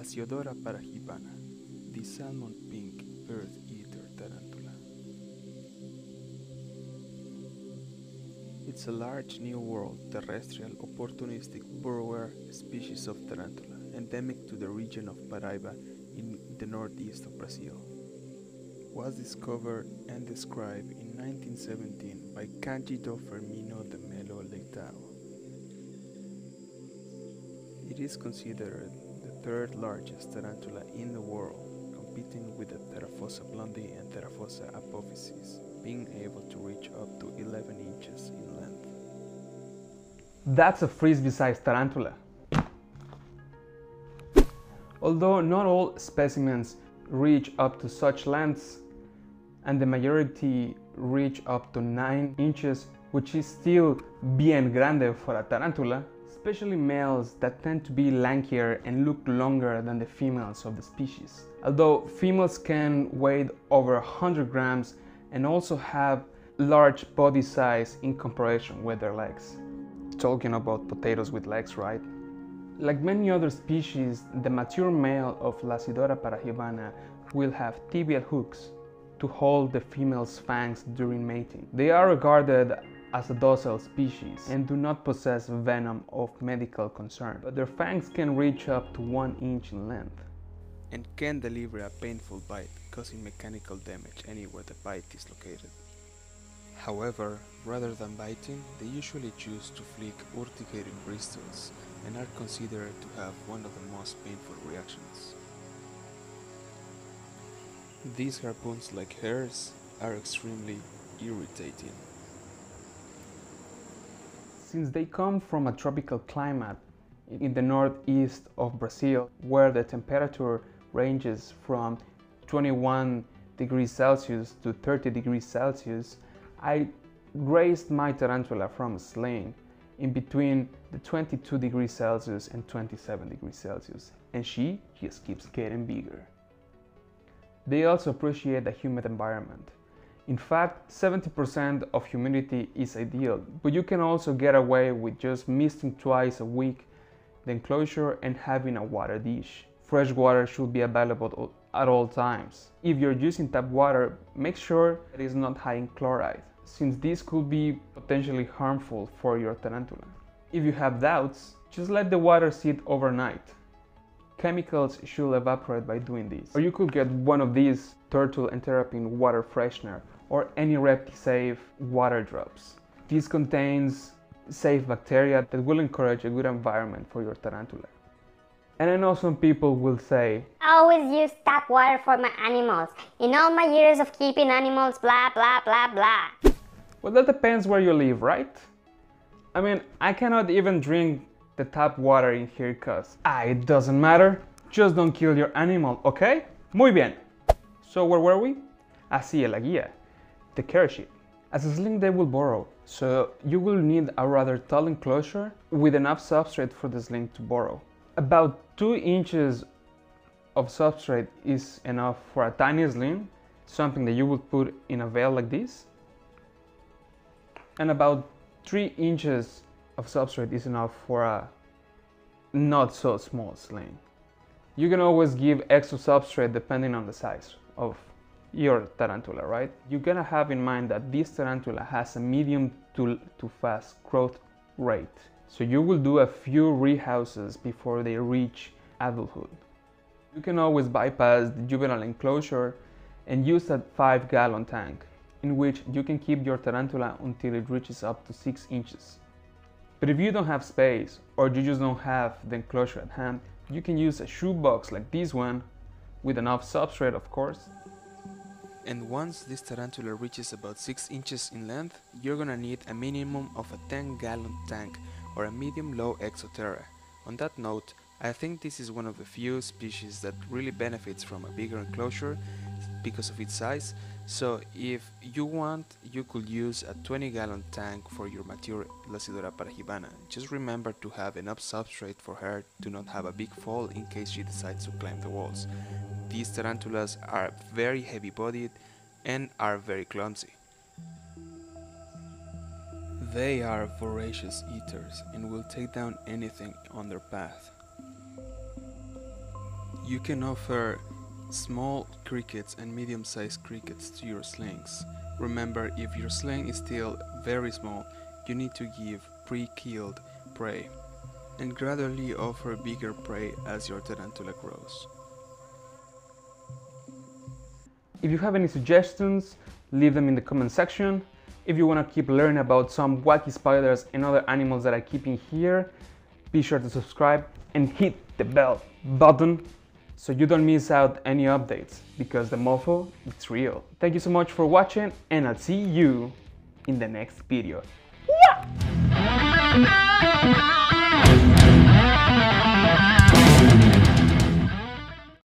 Lasiodora parahybana, the salmon pink earth eater tarantula. It's a large New World terrestrial opportunistic burrower species of tarantula endemic to the region of Paraíba in the northeast of Brazil. Was discovered and described in 1917 by Cândido Firmino de Melo Leitão. It is considered third largest tarantula in the world, competing with the Theraphosa blondi and Theraphosa apophysis, being able to reach up to 11 inches in length. That's a frisbee-sized tarantula. Although not all specimens reach up to such lengths, and the majority reach up to 9 inches, which is still bien grande for a tarantula, especially males that tend to be lankier and look longer than the females of the species. Although females can weigh over 100 grams and also have large body size in comparison with their legs. Talking about potatoes with legs, right? Like many other species, the mature male of Lasiodora parahybana will have tibial hooks to hold the female's fangs during mating. They are regarded as a docile species and do not possess venom of medical concern, but their fangs can reach up to 1 inch in length. and can deliver a painful bite, causing mechanical damage anywhere the bite is located. However, rather than biting, they usually choose to flick urticating bristles and are considered to have one of the most painful reactions. These harpoons, like hairs, are extremely irritating. Since they come from a tropical climate in the northeast of Brazil, where the temperature ranges from 21 degrees Celsius to 30 degrees Celsius, I raised my tarantula from a sling in between the 22 degrees Celsius and 27 degrees Celsius, and she just keeps getting bigger. They also appreciate a humid environment. In fact, 70% of humidity is ideal, but you can also get away with just misting twice a week the enclosure and having a water dish. Fresh water should be available at all times. If you're using tap water, make sure it is not high in chloride, since this could be potentially harmful for your tarantula. If you have doubts, just let the water sit overnight. Chemicals should evaporate by doing this. Or you could get one of these turtle enterapine water freshener or any ReptiSafe water drops. This contains safe bacteria that will encourage a good environment for your tarantula. And I know some people will say, I always use tap water for my animals. In all my years of keeping animals, blah, blah, blah, blah. well, that depends where you live, right? I mean, I cannot even drink the tap water in here because ah, it doesn't matter. Just don't kill your animal, okay? Muy bien. So where were we? Así es la guía. The care sheet. As a sling they will burrow, so you will need a rather tall enclosure with enough substrate for the sling to burrow. About 2 inches of substrate is enough for a tiny sling, something that you would put in a veil like this. And about 3 inches of substrate is enough for a not so small sling. You can always give extra substrate depending on the size of your tarantula, right? You gotta have in mind that this tarantula has a medium to, to fast growth rate. So you will do a few rehouses before they reach adulthood. You can always bypass the juvenile enclosure and use a 5 gallon tank in which you can keep your tarantula until it reaches up to 6 inches. But if you don't have space or you just don't have the enclosure at hand, you can use a shoebox like this one with enough substrate of course And once this tarantula reaches about 6 inches in length, you're gonna need a minimum of a 10 gallon tank or a medium low Exo Terra. On that note, I think this is one of the few species that really benefits from a bigger enclosure because of its size, so if you want, you could use a 20 gallon tank for your mature Lasiodora parahybana. Just remember to have enough substrate for her to not have a big fall in case she decides to climb the walls. These tarantulas are very heavy bodied and are very clumsy. They are voracious eaters and will take down anything on their path. You can offer small crickets and medium-sized crickets to your slings. Remember, if your sling is still very small, you need to give pre-killed prey and gradually offer bigger prey as your tarantula grows. If you have any suggestions, leave them in the comment section. If you want to keep learning about some wacky spiders and other animals that I keep in here, be sure to subscribe and hit the bell button so you don't miss out any updates because the mofo it's real. Thank you so much for watching and I'll see you in the next video. Yeah!